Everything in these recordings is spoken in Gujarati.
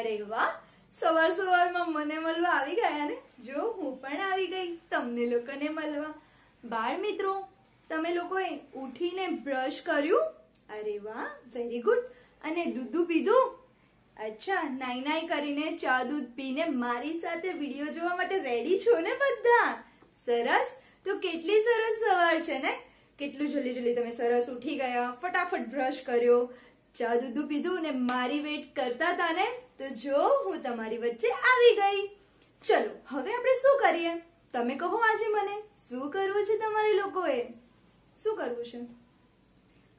અરે વાહ, સવાર સવારમાં મને મળવા આવી ગયા ને? જો, હું પણ આવી ગઈ. તમને લોકોને મળવા. બાળ મિત્રો, તમે લોકોએ ઉઠીને બ્રશ કર્યું? અરે વાહ વેરી ગુડ અને દૂધું પીધું? અચ્છા નાઈ નાઈ કરીને ચા દૂધ પીને મારી સાથે વીડિયો જોવા માટે રેડી છો ને બધા? સરસ. તો કેટલી સરસ સવાર છે ને? કેટલું જલ્દી જલ્દી તમે સરસ ઉઠી ગયા, ફટાફટ બ્રશ કર્યો. ચા દૂધ પીધું ને મારી વેટ કરતા હતા ને, તો જો હું તમારી વચ્ચે આવી ગઈ. ચલો, હવે આપણે શું કરીએ? તમે કહો આજે મને, શું કરવું છે તમારે લોકોએ? શું કરવું છે?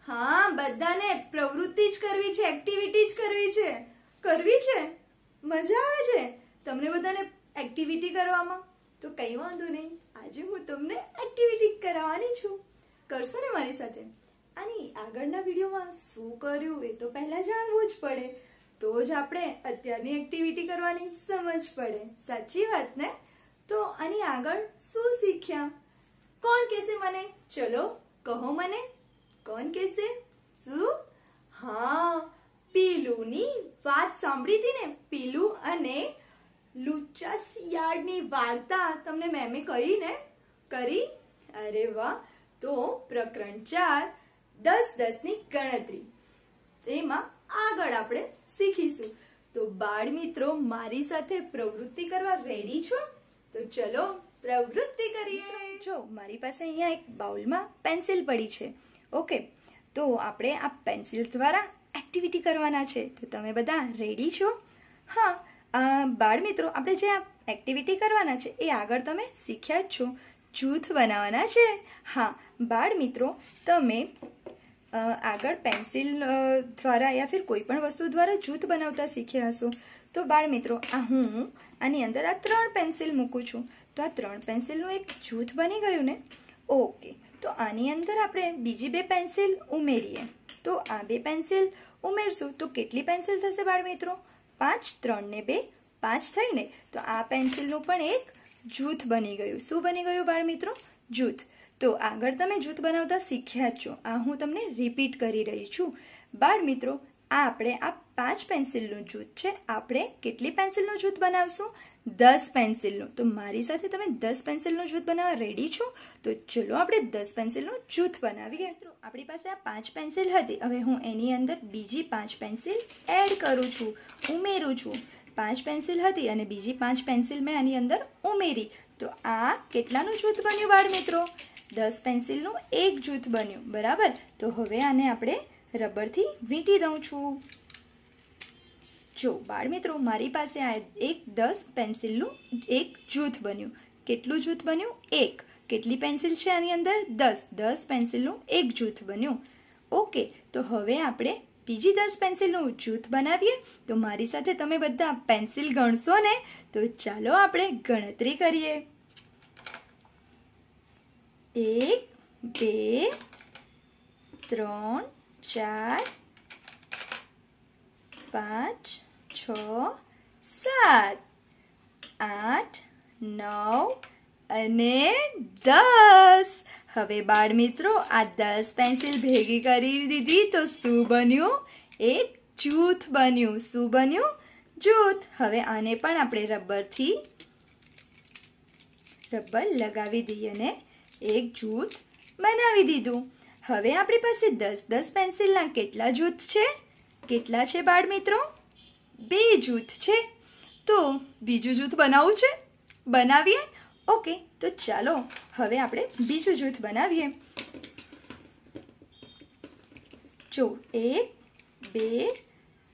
હા, બધાને પ્રવૃત્તિ જ કરવી છે એક્ટિવિટી જ કરવી છે. કરવી છે? મજા આવે છે? તમને બધાને એક્ટિવિટી કરવામાં? તો કઈ વાંધો નહીં, આજે હું તમને એક્ટિવિટી કરાવવાની છું. કરશો ને મારી સાથે? આની આગળના વિડીયોમાં શું કર્યું એ તો પહેલા જાણવું જ પડે. તો જ આપણે અત્યારની એક્ટિવિટી કરવાની સમજ પડે. સાચી વાત ને? તો આની આગળ શું શીખ્યા? કોણ કહેશે મને? ચલો, કહો મને. કોણ કહેશે? શું? હા, પીલુની વાત સાંભળી હતી ને? પીલું અને લુચ્ચા શિયાળની વાર્તા તમને મેમે કહી ને? કરી? અરે વાહ! તો પ્રકરણ ચાર દસ દસની ગણતરી. એમાં આગળ આપણે શીખીશું. તો બાળ મિત્રો મારી સાથે પ્રવૃત્તિ કરવા રેડી છો? તો ચલો પ્રવૃત્તિ કરીએ. જો, મારી પાસે અહીંયા એક બાઉલમાં પેન્સિલ પડી છે. ઓકે, તો આપણે આ પેન્સિલ દ્વારા એક્ટિવિટી કરવાના છે. તો તમે બધા રેડી છો? હા બાળ મિત્રો આપણે જે આ એક્ટિવિટી કરવાના છે, એ આગળ તમે શીખ્યા જ છો. જૂથ બનાવવાના છે. હા બાળ મિત્રો તમે આગળ પેન્સિલ દ્વારા યા ફિર કોઈ પણ વસ્તુ દ્વારા જૂથ બનાવતા શીખ્યા હશો. તો બાળ મિત્રો આ હું આની અંદર આ ત્રણ પેન્સિલ મૂકું છું. તો આ ત્રણ પેન્સિલનું એક જૂથ બની ગયું ને? ઓકે. તો આની અંદર આપણે બીજી બે પેન્સિલ ઉમેરીએ. તો આ બે પેન્સિલ ઉમેરશું. તો કેટલી પેન્સિલ થશે બાળ મિત્રો પાંચ, ત્રણ ને બે, પાંચ થઈને. તો આ પેન્સિલનું પણ એક જૂથ બની ગયું. શું બની ગયું બાળ મિત્રો જૂથ. તો આગળ તમે જૂથ બનાવતા શીખ્યા છો. આ હું તમને રિપીટ કરી રહી છું. બાળ મિત્રો, આ આપણે આ પાંચ પેન્સિલનું જૂથ છે. આપણે કેટલી પેન્સિલનું જૂથ બનાવશું? દસ પેન્સિલનું તો મારી સાથે તમે દસ પેન્સિલનું જૂથ બનાવવા રેડી છો? તો ચલો આપણે દસ પેન્સિલનું જૂથ બનાવીએ. મિત્રો, આપણી પાસે આ પાંચ પેન્સિલ હતી. હવે હું એની અંદર બીજી પાંચ પેન્સિલ એડ કરું છું. ઉમેરું છું. પાંચ પેન્સિલ હતી અને બીજી પાંચ પેન્સિલ મેં આની અંદર ઉમેરી. તો આ કેટલાનું જૂથ બન્યું બાળ મિત્રો? દસ પેન્સિલનું એક જૂથ બન્યું, બરાબર? તો હવે આને આપણે રબરથી વીંટી દઉં છું. જો, બાળમિત્રો, મારી પાસે આ એક દસ પેન્સિલનું એક જૂથ બન્યું. કેટલું જૂથ બન્યું? એક. કેટલી પેન્સિલ છે આની અંદર? દસ. દસ પેન્સિલનું એક જૂથ બન્યું. ઓકે, તો હવે આપણે બીજી દસ પેન્સિલનું જૂથ બનાવીએ. તો મારી સાથે તમે બધા પેન્સિલ ગણશો ને? તો ચાલો આપણે ગણતરી કરીએ. એક, બે, ત્રણ, ચાર, પાંચ, છ, સાત, આઠ, નવ અને દસ. હવે બાળ મિત્રો આ દસ પેન્સિલ ભેગી કરી દીધી તો શું બન્યું? એક જૂથ બન્યું. શું બન્યું? જૂથ. હવે આને પણ આપણે રબરથી, રબર લગાવી દઈએ અને એક જૂથ બનાવી દીધું. હવે આપણી પાસે દસ દસ પેન્સિલના કેટલા જૂથ છે? કેટલા છે બાળ મિત્રો બે જૂથ છે. તો બીજું જૂથ બનાવવું છે? બનાવીએ? ઓકે, તો ચાલો, હવે આપણે બીજું જૂથ બનાવીએ. જો, એક, બે,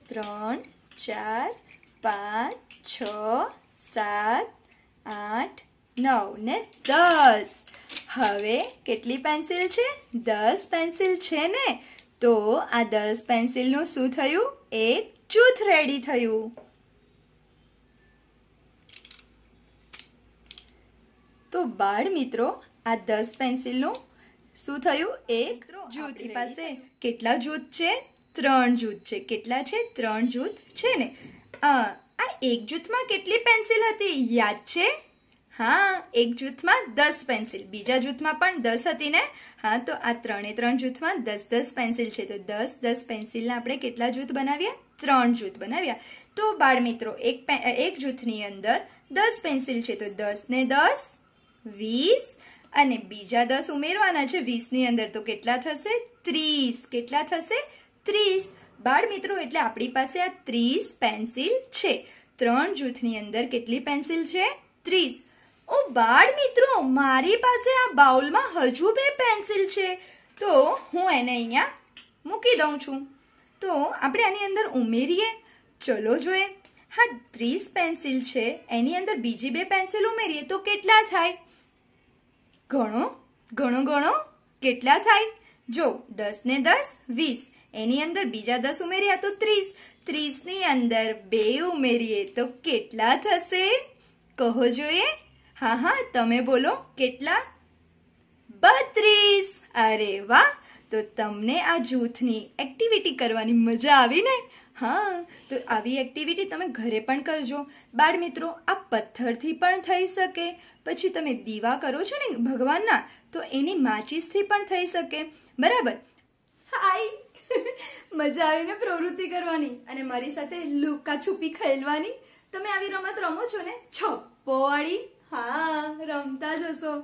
ત્રણ, ચાર, પાંચ, છ, સાત, આઠ, નવ ને દસ. હવે કેટલી પેન્સિલ છે? દસ પેન્સિલ છે ને? તો આ દસ પેન્સિલનું શું થયું? એક જૂથ રેડી થયું. તો બાળ મિત્રો આ દસ પેન્સિલનું શું થયું? એક જૂથ. પાસે કેટલા જૂથ છે? ત્રણ જૂથ છે. કેટલા છે? ત્રણ જૂથ છે ને. આ એક જૂથમાં કેટલી પેન્સિલ હતી? યાદ છે? હા, એક જૂથમાં દસ પેન્સિલ, બીજા જૂથમાં પણ દસ હતી ને? હા, તો આ ત્રણે ત્રણ જૂથમાં દસ દસ પેન્સિલ છે, તો દસ દસ પેન્સિલના આપણે કેટલા જૂથ બનાવ્યા ત્રણ જૂથ બનાવ્યા તો બાળ મિત્રો એક એક જૂથની અંદર દસ પેન્સિલ છે, તો દસ ને દસ, વીસ, અને બીજા દસ ઉમેરવાના છે, વીસની અંદર તો કેટલા થશે? ત્રીસ. કેટલા થશે? ત્રીસ. બાળ મિત્રો એટલે આપણી પાસે આ ત્રીસ પેન્સિલ છે. ત્રણ જૂથની અંદર કેટલી પેન્સિલ છે? ત્રીસ. ઓ બાળ મિત્રો, મારી પાસે આ બાઉલમાં હજુ બે પેન્સિલ છે. તો હું એને અહીંયા મૂકી દઉં છું. તો આપણે આની અંદર ઉમેરીએ. ચલો જોઈએ. હા, ત્રીસ પેન્સિલ છે. એની અંદર બીજી બે પેન્સિલ ઉમેરીએ તો કેટલા થાય? ઘણો ઘણો ઘણો કેટલા થાય? જો, દસ ને દસ, વીસ. એની અંદર બીજા દસ ઉમેર્યા તો ત્રીસ. ત્રીસની અંદર બે ઉમેરીએ તો કેટલા થશે? કહો જોઈએ. હા હા, તમે બોલો, કેટલા? બત્રીસ. અરે વાહ, તો તમને આ જૂથની એક્ટિવિટી કરવાની મજા આવી ને? હા, તો આવી એક્ટિવિટી તમે ઘરે પણ કરજો. બાળ મિત્રો આ પથ્થરથી પણ થઈ શકે. પછી તમે દીવા કરો છો ને ભગવાનના, તો એની માચીસથી પણ થઈ શકે. બરાબર? હાય! મજા આવીને પ્રવૃત્તિ કરવાની અને મારી સાથે લુકા છુપી ખેલવાની. તમે આવી રમત રમો છો ને? છપ્પો વાળી હા, રમતા જ હશો.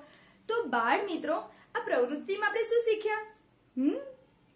તો બાળ મિત્રો, આ પ્રવૃત્તિમાં આપણે શું શીખ્યા? હમ?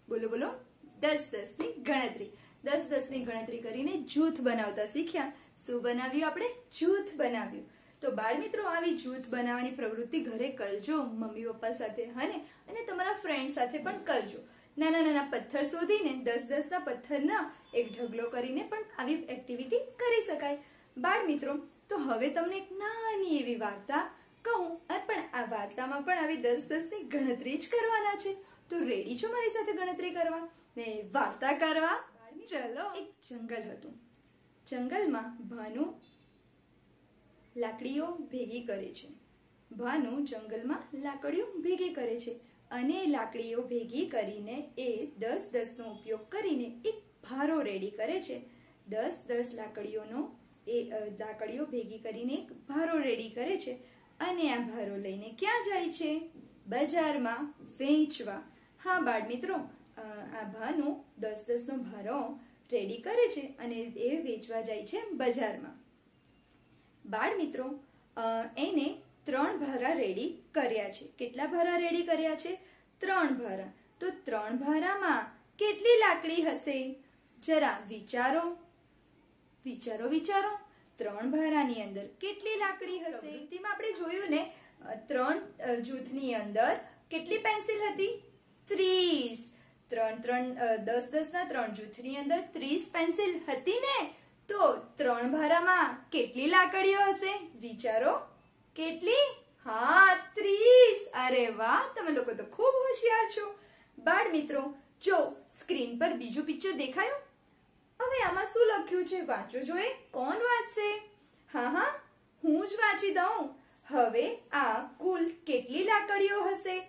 બોલો બોલો. દસ દસની ગણતરી. દસ દસની ગણતરી કરીને જૂથ બનાવતા શીખ્યા. શું બનાવ્યું આપણે? જૂથ બનાવ્યું. તો બાળ મિત્રો, આવી જૂથ બનાવવાની પ્રવૃત્તિ ઘરે કરજો. મમ્મી, પપ્પા સાથે, હને? અને તમારા ફ્રેન્ડ સાથે પણ કરજો. નાના નાના પથ્થર શોધીને, દસ દસના પથ્થરના એક ઢગલો કરીને પણ આવી એક્ટિવિટી કરી શકાય. બાળ મિત્રો તો હવે તમને એક નાની એવી વાર્તા કહું પણ આ વાર્તામાં પણ આવી દસ દસની ગણતરી જ કરવાના છે. તો રેડી છો મારી સાથે ગણતરી કરવા? ને વાર્તા કરવા? ચલો. એક જંગલ હતું. જંગલમાં ભાનુ લાકડીઓ ભેગી કરે છે. ભાનુ જંગલમાં લાકડીઓ ભેગી કરે છે અને લાકડીઓ ભેગી કરીને એ દસ દસનો ઉપયોગ કરીને એક ભારો રેડી કરે છે. દસ દસ લાકડીઓનો એ દાકડીઓ ભેગી કરીને એક ભારો રેડી કરે છે. અને આ ભારો લઈને ક્યાં જાય છે? બજારમાં વેચવા. હા, બાળ મિત્રો આ ભાનો દસ દસનો ભારો રેડી કરે છે અને એ વેચવા જાય છે બજારમાં. બાળ મિત્રો એને ત્રણ ભારા રેડી કર્યા છે. કેટલા ભારા રેડી કર્યા છે? ત્રણ ભારા. તો ત્રણ ભારામાં કેટલી લાકડી હશે? જરા વિચારો. વિચારો વિચારો. ત્રણ ભારાની અંદર કેટલી લાકડી હશે? તેમાં આપણે જોયું ને ત્રણ જૂથની અંદર કેટલી પેન્સિલ હતી? ત્રીસ. ત્રણ ત્રણ દસ દસ ના ત્રણ જૂથની અંદર ત્રીસ પેન્સિલ હતી ને? તો ત્રણ ભારામાં કેટલી લાકડીઓ હશે? વિચારો. કેટલી? હા ત્રીસ. અરે વાહ તમે લોકો તો ખૂબ હોશિયાર છો. બાળ મિત્રો જો સ્ક્રીન પર બીજું પિક્ચર દેખાયું હવે આમાં શું લખ્યું છે? વાંચો જોઈએ કોણ વાંચશે? હા હા. હું જ વાંચી દઉં. હવે આ કુલ કેટલી લાકડીઓ હશે?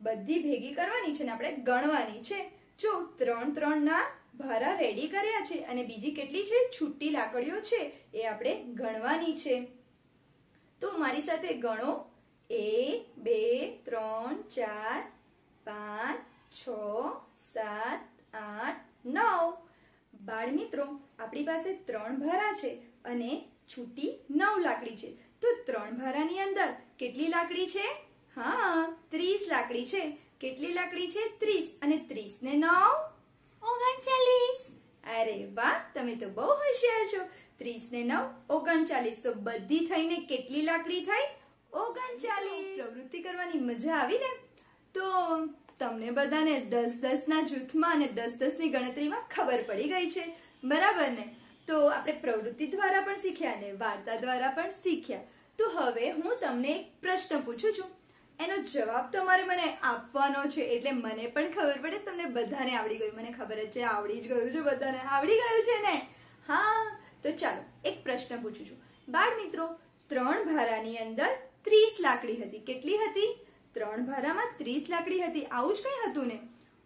બધી ભેગી કરવાની છે ને આપણે ગણવાની છે. જો ત્રણ ત્રણ ના ભારા રેડી કર્યા છે અને બીજી કેટલી છે? છૂટી લાકડીઓ છે. એ આપણે ગણવાની છે. તો મારી સાથે ગણો. એક, બે, ત્રણ, ચાર, પાંચ, છ, સાત, આઠ બાળ મિત્રો આપણી પાસે ત્રણ ભારા છે અને છૂટી નવ લાકડી છે. તો ત્રણ ભારાની અંદર કેટલી લાકડી છે? હા ત્રીસ લાકડી છે. કેટલી લાકડી છે? ત્રીસ. અને ત્રીસ ને નવ? ઓગણચાલીસ. અરે વાહ તમે તો બહુ હોશિયાર છો. ત્રીસ ને નવ ઓગણચાલીસ. તો બધી થઈને કેટલી લાકડી થઈ? ઓગણચાલીસ. પ્રવૃત્તિ કરવાની મજા આવી ને? તો તમને બધાને દસ દસ ના જૂથમાં અને દસ દસની ગણતરીમાં ખબર પડી ગઈ છે. બરાબર ને? તો આપણે પ્રવૃત્તિ દ્વારા પણ શીખ્યા ને વાર્તા દ્વારા પણ શીખ્યા. તો હવે હું તમને એક પ્રશ્ન પૂછું છું. એનો જવાબ તમારે મને આપવાનો છે એટલે મને પણ ખબર પડે. તમને બધાને આવડી ગયું. મને ખબર જ છે, આવડી જ ગયું છે બધાને. આવડી ગયું છે ને? હા. તો ચાલો, એક પ્રશ્ન પૂછું છું. બાળ મિત્રો ત્રણ ભારાની અંદર ત્રીસ લાકડી હતી. કેટલી હતી? ત્રણ ભારામાં ત્રીસ લાકડી હતી. આવું જ કઈ હતું ને?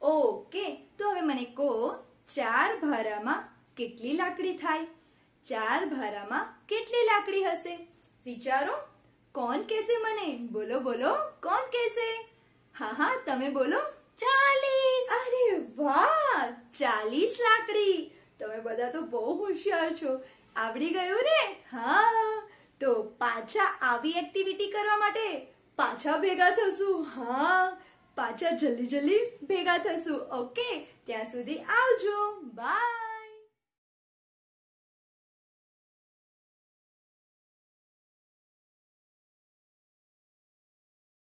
ઓકે, તો હવે મને કહો, ચાર ભારામાં કેટલી લાકડી થાય? ચાર ભારામાં કેટલી લાકડી હશે? વિચારો, કોણ કહેશે મને? બોલો બોલો, કોણ કહેશે? હા હા, તમે બોલો. ચાલીસ. અરે વાહ, ચાલીસ લાકડી. તમે બધા તો બહુ હોશિયાર છો. આવડી ગયું ને? હા. તો પાછા આવી એક્ટિવિટી કરવા માટે પાછા ભેગા થશું હા. પાછા જલ્દી જલ્દી ભેગા થશું. ઓકે ત્યાં સુધી આવજો. બાય